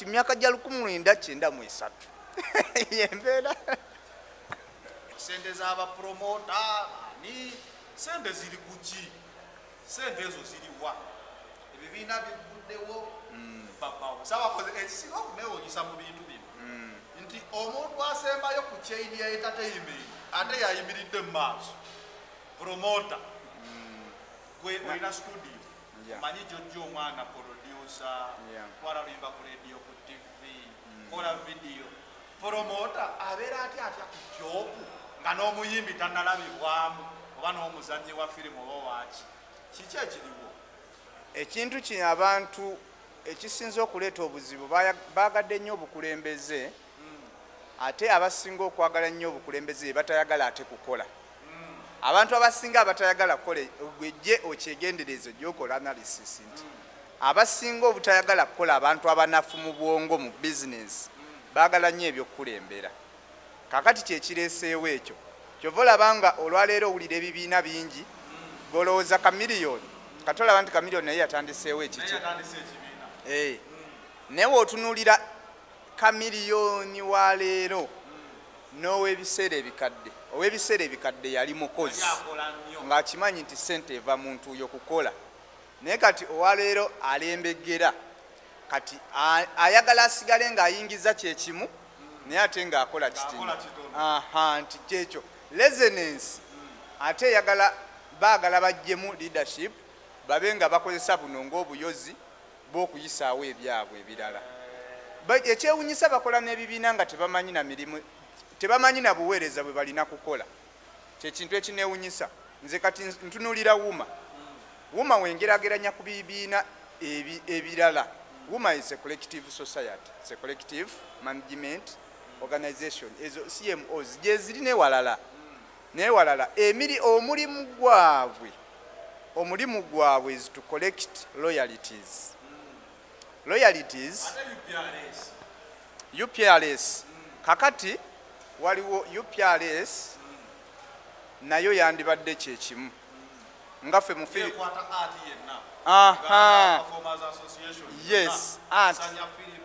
kati myaka gya 1993 yembeera sente z'abapromota ani sente ziri kuki sente ezo ziriwa ebibiina biguddewo babawo sabakoze ekisinga okunewunyisa mu bintu bino. Nti omuntu asembayo ku kyaini ya entertainment ate yayimiridde mu maaso. Promota. Gwe olina studio. Manyi jojja omwana producer Yeah. twala luyimba ku radio ku tv kola video. Promota abeera atya atya ku kyoku nga n'omuyimbi tannalabibwamu oba n'omuzannyi wa firimu oba waki kiki ekiriwo? Ekintu kino abantu ekisinza okuleeta obuzibu baya- baagadde nnyo obukulembeze ate abasinga okwagala nnyo obukulembeze be batayagala ate kukola abantu abasinga abatayagala kukola gwejje okyegendereza gyokola analysis nti abasinga obutayagala kukola abantu abanafu mu bwongo mu bizinesi baagala nnyo ebyokukulembera kakati kyekireeseewo ekyo kyova olaba nga olwaleero owulira ebibiina bingi golowooza kamiliyoni kati olaba nti kamiliyoni naye yatandiseewo naye ekiki ekibiina. Eh. naye weotunulira kamiliyoni wa leero n'owebiseera ebikadde ow'ebiseera ebikadde yali mukozi ng'akimanyi nti sente eva muntu yo kukola. Naye kati owaleero alembegera kati ayagala asigale ng'ayingiza kyekimu naye ate ng'akola kitini. Aha nti kyekyo. Resonance ate eyagala baagala bajjemu leadership babe nga bakozesa buno ng'obuyozi bw'okuyisaawo ebyabwe ebirala. Ekyewunyisa bakola n'ebibiina nga tebamanyi na mirimu tebamanyi na buweereza bwe balina kukola. Kyekintu ekinewunyisa nze kati ntunulira wuma. Wuma wengerageranya ku bibiina ebi- ebirala. Wuma is a collective society. Is a collective management organization. Ezo cmos gyeziri newalala. Newalala. Emiri omulimu gwabwe omulimu gwabwe is to collect loyalties. Loyalties uprs kakati waliwo uprs nayo yandibadde kyekimu nga ffe Association. Yes, art. Comedy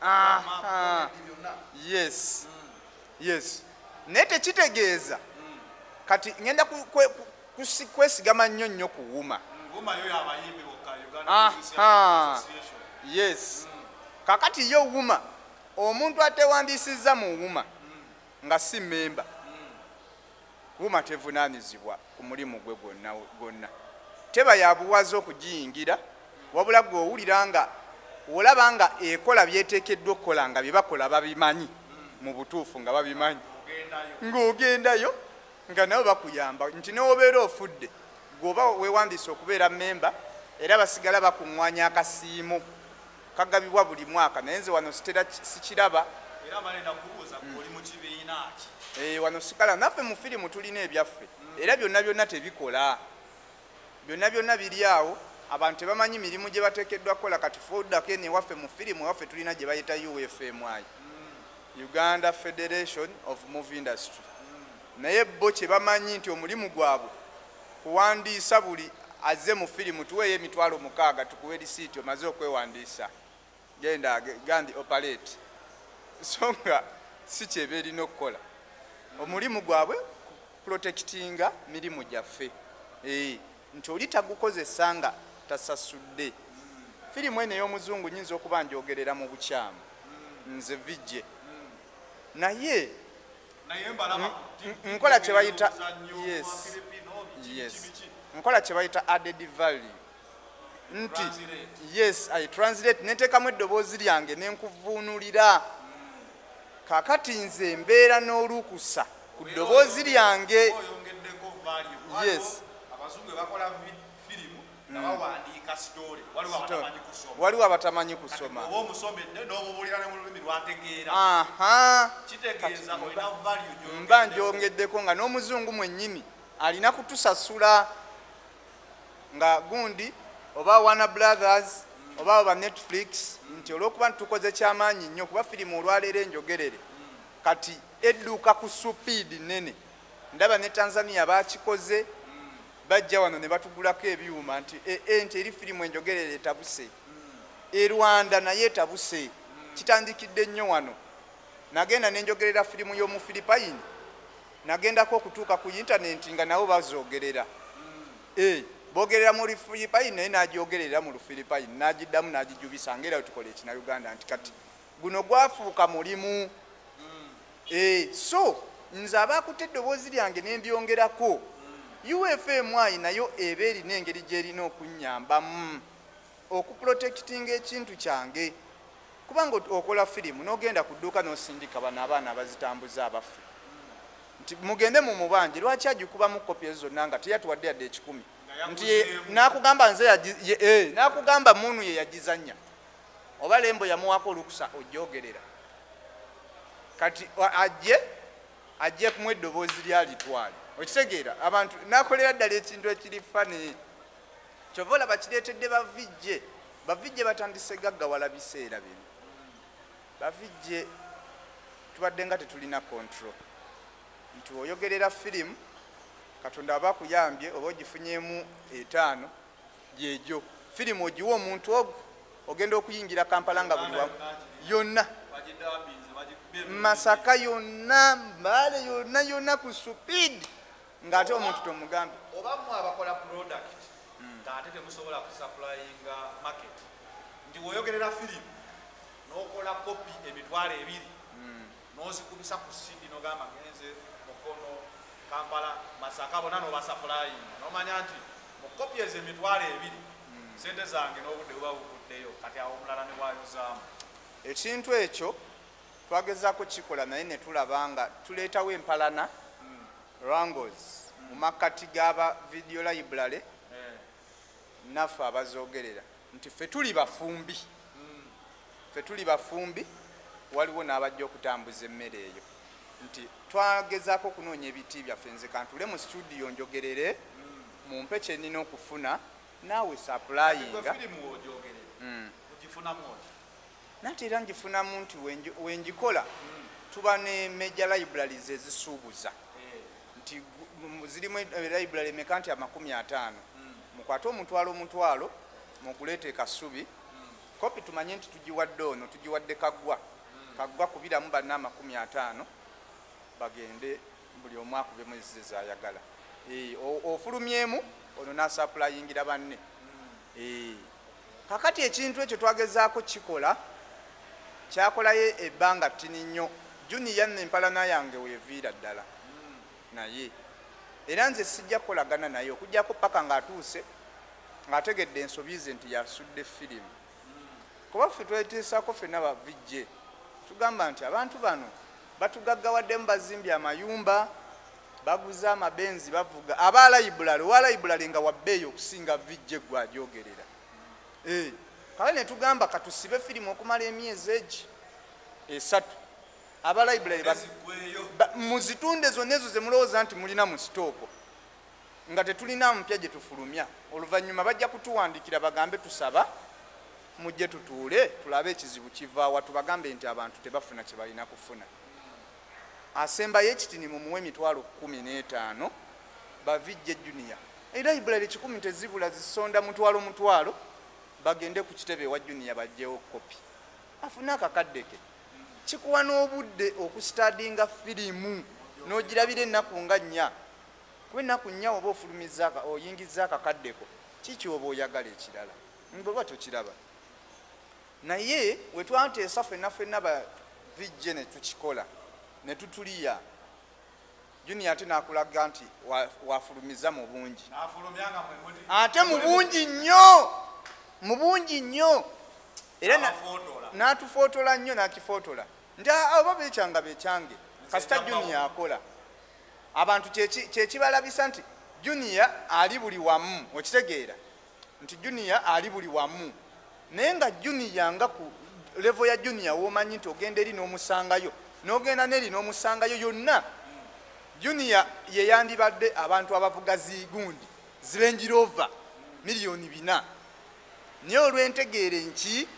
byonna. yes. Yes. Naye tekitegeeza. Kati ngenda kwesigama nnyo nnyo ku wuma. Yes. Kakati yo wuma omuntu atewandiisizza mu wuma nga si memba wuma tevunanyizibwa ku mulimu gwe gwonna teba yabuwaza okugiyingira wabula gwe owulira nga olaba nga ekola byeteekeddwa okukola nga byebakola babimanyi mu butuufu nga babimanyi. Ogendayo ng'ogendayo nga nabo bakuyamba nti newobeera ofudde gweoba wewandiisa okubeera memba era basigala bakuŋŋwanya akasiimu. Kagabibwa buli mwaka naye nze wano sikiraba era balenda kubuuza oli mu kibiina ki. Eh, wano sikala naffe mu firimu tulina ebyaffe. Era byonna byonna tebikola. Byonna byonna biri awo. Abantu tebamanyi mirimu gye bateekeddwa kukola. Kati foddako eno ewaffe mu firimu ewaffe tulina gye bayita ufmi uganda federation of movie industry. Naye bo kye bamanyi nti omulimu gwabwe kuwandiisa buli azze mu firimu tuweeyo emitwalo mukaaga tukuwe risiiti omaze okwewandiisa. Genda ge- gandi operate so nga si kyeba erina okukola. Omulimu gwabwe protectinga mirimu gyaffe. Nti oli tagukozesa nga tasasudde. Firimu eno ey'omuzungu nyinza okuba njogerera mu bukyamu. Nze vijje. Naye nkola kye bayita- omuzannyo yes. yes. nkola kye bayita added value. Nti yes i translate neteekamu eddoboozi lyange nenkuvuunulira kakati nze mbeera n'olukusa ku ddoboozi lyange. Yes. Waliwo sitore waliwo abatamanyi kusoma. Mba njongeddeko nga n'omuzungu mwennyini alina kutusasula nga gundi oba wana brothers oba ba netflix nti olwokuba nitukoze kyamaanyi nnyo kuba firimu olwaleero enjogerere kati edduuka ku supiidi nene ndaba ne tanzania bakikoze bajja wano ne batugulako ebyuma nti e, e, nti eri firimu enjogerere etabuse e rwanda naye etabuse kitandikidde nnyo wano. Nagenda nenjogerera firimu y'omu filipayini nagendako okutuuka ku intaneti nga nabo bazoogerera. Eh, bogerera mu filipayini naye nagyogerera mu lufilipayini nagiddamu nagijubisa ngaera wetukola ekinauganda nti kati guno gwafuuka mulimu. Eh, so nze abakutte eddoboozi lyange nembyongerako ufm ayi nayo eba erina engeri gyerina okunyambamu okuprotectinga ekintu kyange. Kubanga okola firimu nogenda ku dduuka nosindika bano abaana abazitambuza abaffe. Nti mugende mu mubanje lwaki agikubamu kopi ezo zonna nga teyatuwadde yadde ekikumi nti nakugamba nze eh, nakugamba munu ye yagizanya oba lembo yamuwako olukusa ojogerera kati ajje ajje mu eddoboozi lyalitwale okitegeera abantu nakolera ddala ekintu ekiri fani kyova olaba kireetedde bavijje bavijje batandise gaggawala biseera bino. Bavijje tubadde nga tetulina control. Nti oyogerera firimu katonda aba akuyambye oba ogifunyemu etaano gyegyo. Firimu ogiwa omuntu ogwo ogenda okuyingira kampala nga buli wamu. Yonna. Masaka yonna mbale yonna yonna ku supiidi ng'ate omuntu tomugambe. Oba mwe abakola product ngaate temusobola kusupplyinga market nti woyogerera firimu n'okola kopi emitwalo ebiri n'ozikubisa ku sidi nogamba genze mukono kampala masaka bonna n'obasupplyinga nomanya nti mu kopi ezo emitwalo ebiri sente zange n'obudde buba buvuddeyo kati awo omulala ne bwayozaamu. Ekintu ekyo twagezaako kikola naye ne tulaba nga tuleetawo empalana rangos mu makkati g'aba video library naffe abazoogerera nti ffe tuli bafumbi. Ffe tuli bafumbi waliwo n'abajja okutambuza emmere eyo nti twagezaako okunoonya ebiti byaffe nze kantule mu studio njogerere mumpe kyenina okufuna naawe wojogerera Mm. nate era ngifunamu nti wengi- wengikola tuba ne major libraries ezisuubuza. Nti gu- mu- zirimu e- library meka nti amakumi ataano? Mukwate omutwalo omutwalo muguleete kasubi. Kopi tumanye nti tugiwadde ono tugiwadde kaggwa kaggwa kubiramu banna amakumi ataano bagende buli omu akubemu ezize zayagala. Ofulumyemu ono nasapulayingira banne. Kakati ekintu ekyo twagezaako kikola kyakolayo ebbanga ttini nnyo. Juniya nno empalana yange weeviira ddala naye. Era nze sijja kukolagana naye okugjako paka ng'atuuse ng'ategedde ensobi ze nti yasudde firimu. Kuba ffe tweteesako ffenna bavijje tugamba nti abantu bano batugaggawaddemu bazimbye amayumba baguze amabenzi bavuga aba layibulale owa layibulale nga wabbeeyi okusinga vijje gwe ajogerera Eh, kale ne tugamba katusibe firimu okumala emyezi egi esatu. Aba layibulale ba- muzitunde zonna ezo zemulowooza nti mulina mu sitooko nga tetulina mpya gye tufulumya. Oluvannyuma bajja kutuwandikira bagambe tusaba mujje tutuule tulabe ekizibu kivaawa tubagambe nti abantu tebafuna kye balina kufuna asembayo ekitini mumuwe emitwalo kumi n'etaano bavijje juniya era ibulali kikumi tezibula zisonda mutwalo mutwalo bagende ku kitebe ewa juniya bajjewo kopi afune akakadde ke. Kikuwa n'obudde okusitadinga firimu n'ogirabira ennaku nga nnya. Kuba ennaku nnya oba ofulumiza oyingiza akakaddeko kiki oba oyagala ekirala? Nga oba tokiraba? Naye wetwateesa ffenna ffenna bavijje ne tukikola ne tutuliya. Junior ate nakulaga nti wa- wafulumiza mu bungi. Ate mu bungi nnyo! Mu bungi nnyo! Era n'atufootola nnyo n'akifootola. Nti "Ah, oba bekyanga bekyange kasita junior akola. Abantu kyeki- kyekibalabisa nti junior ali buli wamu okitegeera. Nti junior ali buli wamu. Naye nga junior nga ku levo ya junior womanyi nti ogenda eri n'omusangayo n'ogenda n'eri n'omusangayo yonna. Junior yeyandibadde abantu abavuga zigundi zirengirova miliyoni bina. Naye olwentegeere nki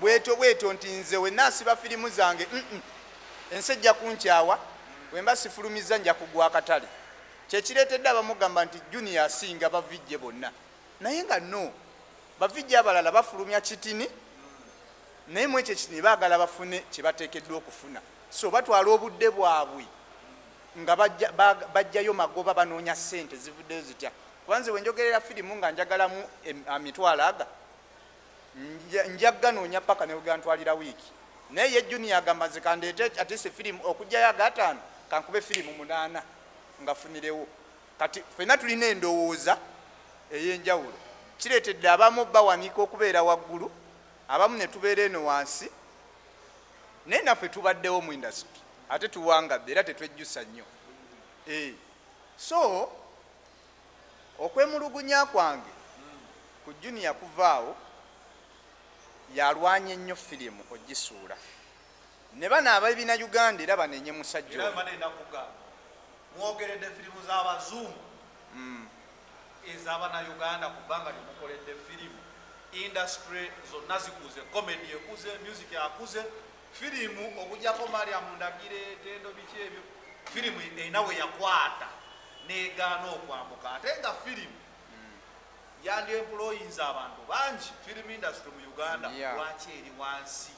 bweto bweto nti nze wenaasiba firimu zange "Mm-mm, ensi ejja kunkyawa wemba sifulumiza nja kugwa akatale. Kyekireetedde abamugamba nti junior asinga bavijje bonna. Naye nga no bavijje abalala bafulumya kitini naye mu ekyo kiti baagala bafune kyebateekeddwa okufuna so batwala obudde bwabwe nga bajja- ba- bajjayo magoba banoonya sente zivuddeyo zitya? Kubanze wenjogerera firimu nga njagalamu amitwalo aga nja- njagganoonya paka nebwegantwalira wiiki. Naye ye junior agamba nze kandeete atise firimu okugjayo agataano kankube firimu munaana nga funirewo. Kati fenna tulina endowooza ey'enjawulo. Kireetedde abamu bawanika okubeera waggulu abamu ne tubeera eno wansi naye naffe tubaddewo mu indasitry ate tuwangadde era tetwejjusa nnyo. Eh. so okwemulugunya kwange ku junior kuvaawo yalwanya ennyo firimu ogisuula. Ne bano ababiina uganda era banenye musajja mwogeredde firimu z'abazungu. Ez'abanauganda kubanga lyemukoledde firimu. Industry zonna zikuze comedy ekuze music akuze firimu okugjako mariam ndagire tendo biki ebyo? Firimu erina we yakwata negaana okwambuka. Ate nga firimu yandi employins abantu bangi. Firimu industry mu uganda lwaki eri wansi?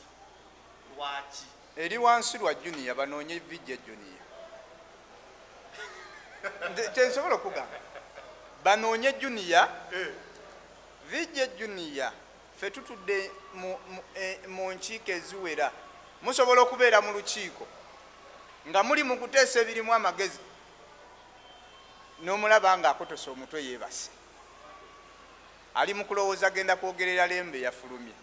Lwaki? Eri wansi lwa junior banoonye vijja Nze- kyensobola okugamba. Banoonye junior vijja junior fe tutudde eh, mu nkiiko eziwera musobola okubeera mu lukiiko nga muli mu kuteesa ebirimu amagezi n'omulaba nga akotose omutwe yeebase. Ali mu kulowooza agenda kwogerera lembe yafulumye.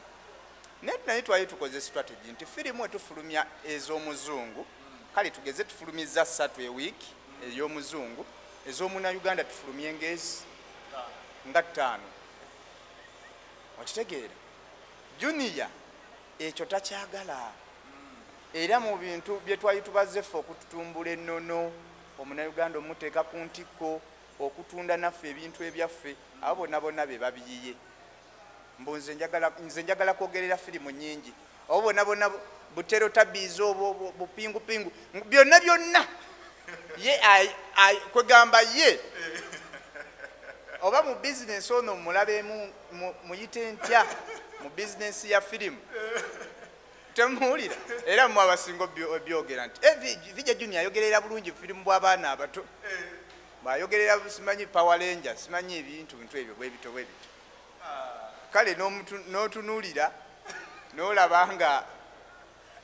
Naye naye twali tukoze strategy nti firimu etufulumya ez'omuzungu kale tugeze tufulumiza ssatu ewiiki ey'omuzungu ez'omunauganda tufulumye ngezi nga ttaano. Okitegeera. Juniya ekyo takyagala era mu bintu bye twali tubazeffe okututumbula ennono omunauganda omuteeka ku ntikko okutunda naffe ebintu ebyaffe abo bonna bonna be babiyiye. Mbu nze njagala- kwogerera firimu nyingi obo bonna bonna bu- butero tabiiza obwo bu- bupingupingu Ngu- byonna byonna ye kwegamba ye. Oba mu bizinesi ono mulabemu mu- muyite ntya mu bizinesi ya firimu temuwulira. Era mu abasinga obyogera nti "Eh, Vi- vija juni ayogerera bulungi firimu bw'abaana abato. Bwayogerera simanyi power ranger simanyi ebintu bintu ebyo bwebito bwebito kale n'omutu- n'otunuulira n'olaba nga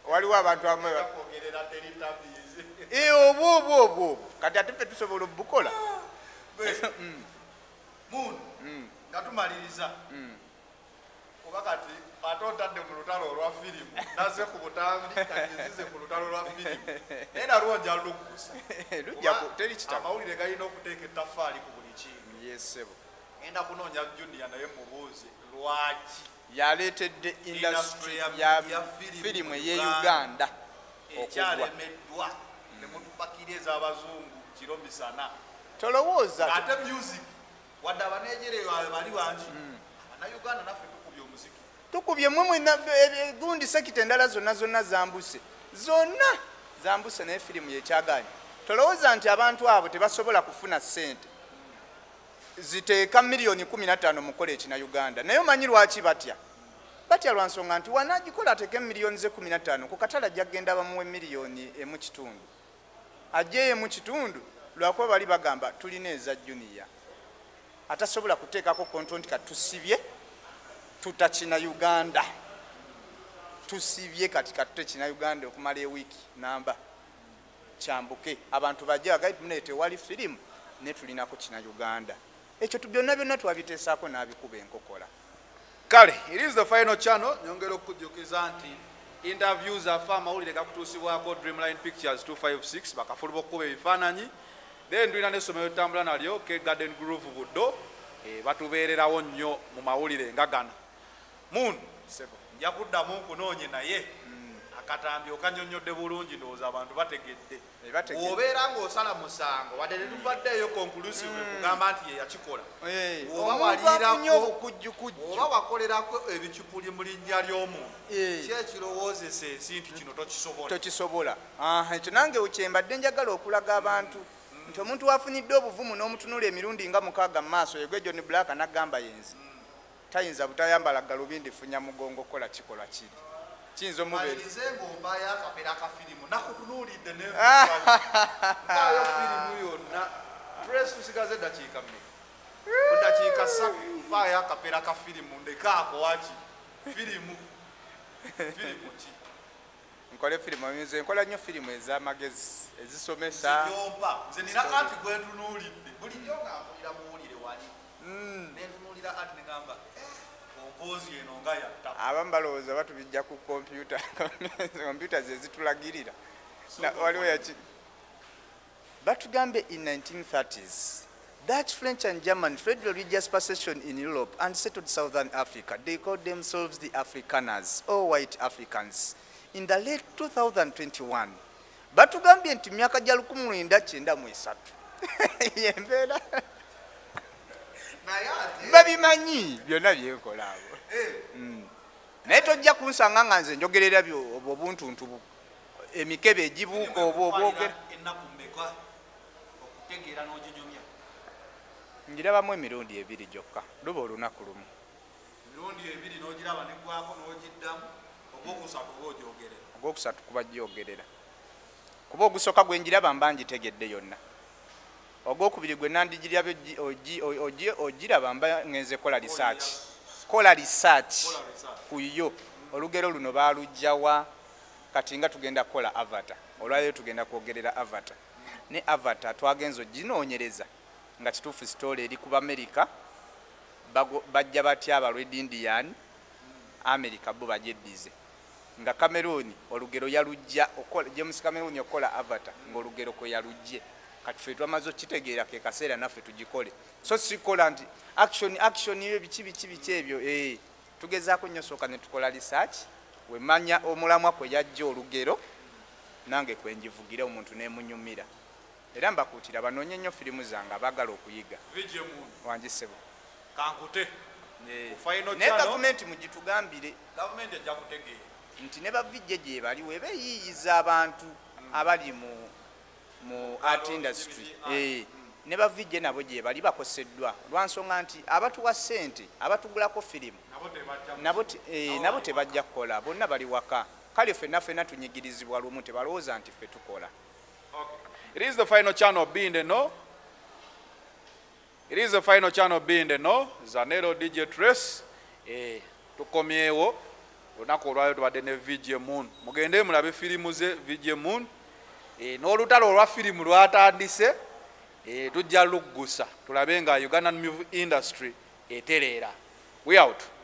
waliwo abantu abamu Eh, obwo obwo obwo obwo kati ate ffe tusobola obukola munu nga tumaliriza kuba kati ate otadde mu lutalo olwa firimu naze ku butambi kazize ku lutalo lwa firimu. Naye nalwo nja luggusa amawulire galina okuteeka ettafaali ku buli kintu. Yesebo genda kunoonya junia naye mubuuze lwaki yaleetedde Industry industry ya- firimu firimu mu ey'uganda okugwa. Ekyalemeddwa nemutupakira ez'abazungu kiro misana. Tolowooza ate music wadde abanejereyo abe bali bangi. Abanauganda naffe tukubye mwe mwena gundi sekita endala zonna zonna zambuse. Zonna zambuse naye firimu yekyaganye tolowooza nti abantu abo tebasobola kufuna ssente. Ziteeka miliyoni 15 mukola ekina uganda. Naye omanyi lwaki batya? Batya lwa nsonga nti wanagikola ateeke miliyoni ze 15 ku katale ajja kgenda bamuwe miliyoni emu kitundu. Ajjeyo emu kitundu lwakuba bali bagamba tulina eza juniya atasobola kuteekako konto nti katusibye tutakina uganda. Tusibye kati katutekina uganda okumala ewiiki namba. Kyambuke. Abantu bajje bagaine tewali firimu ne tulinako kina uganda. Ekyo byonna byonna twabiteesaako n'abikuba enkokola. Kale it is the final channel. Nyongera okukujjukiza nti interviews afe amawulire gakutuusibwako dreamline pictures 256 bakafuluba okukuba ebifaananyi. Then tulina n'essomero tutambula nalyo ke garden groove buddo. Eh, batubeererawo nnyo mu mawulire nga gano munu nja kuddamu nkunoonye naye. Akatambi okanyonyodde bulungi ndowooza abantu bategedde. Obeera ng'osala musango wadde tetuvaddeeyo conclusive kugamba nti ye yakikola. Eh, Oba omuntu afunye waliirako- obukujjukujju. oba wakolerako ebicupuli mu linnya ly'omuntu Eh. ki ekirowoozesa ensi nti kino tokisobola? Tokisobola. Aha, ekyo nange kyembadde njagala okulaga abantu nti omuntu wafunidde obuvumu n'omutunula emirundi nga mukaaga mu maaso yegwe john black nagamba yenzi tayinza butayambala galubindi funya mugongo kola kikolwa kiri. Kiyinza omubeera malirize ngaombayo akapera akafirimu nakutunuulidde Ah. nempayo firimu ndekaako waki? Firimu. Firimu ki? Nkole firimu nze nkola nnyo firimu ez'amagezi ezisomesa. Nze nina anti gwentunuulidde bulijjo nga mpulira muwulire wali nentunuulira anti negamba ompoozi eno nga yatta abamu balowooza batubijja ku kompyuta kompyuta zezitulagirira waliwo yaki batugambye in 1930s dutch french and german fled religious persecution in europe and settled southern africa. They called themselves the afrikaners or white africans. In the late 2021 batugambye nti myaka gya 1993 yembeera babimanyi byonna byenkola abo eh, naye tojja kunsanga nga nze njogerera byo- obwo obuntuntu emikebe egibuuka oba obwogera. ngirabamu emirundi ebiri gyokka luba olunaku lumu. Emirundi ebiri n'ogiraba negwako n'ogiddamu ogwokusatu oba ogyogerera ogwokusatu kuba gyogerera. Kuba ogusooka gwe njiraba mba ngitegedde yonna ogwokubiri gwe ogi- ogiraba mba ngenze kola research. Kola research ku yo. Olugero luno balugjawa kati nga tugenda kukola avata olwaleero tugenda kwogerera avata ne avata twagenza oginoonyereza. Nga kituufu sitole eri ku bamerica bago- bajja batya aba red indian? America bo bajeddize. Nga cameroon olugero yalujja okola- james cameroon okukola avata ngaolugero kwe yalujje kati fe twamaze okitegeera ke kaseera naffe tugikole. So sikola nti action action yo biki biki biki ebyo? Eh, tugezaako nnyo sooka ne tukola research wemanya omulamwa kwe yajja olugero nange kwenjivugira omuntu nemunyumira. Era mbakuutira banoonye nnyo firimu zange abaagala okuyiga. Wangisebo kankute. Eh, naye gavumenti mugitugambire. Nti ne bavijje gye bali webeeyiiyiza abantu abali mu mu art industry DVD, Eh, ne bavijje nabo gye bali bakoseddwa lwansonga nti abatuwa ssente abatugulako firimu nabo tebajja eh, kukola bonna bali waka kale ffenna ffenna tunyigirizibwa lumu tebalowooza nti ffe tukola It is the final channel being the no. It is the final channel being the no. Zanero DJ Trace. Eh, tukomyewo olunaku olwayo tubadde ne VJ Moon. Mugende mulabe firimu ze VJ Moon. Eh, n'olutalo olwa firimu lwatandise eh, tujja luggusa tulabe nga Ugandan movie industry etereera. We out.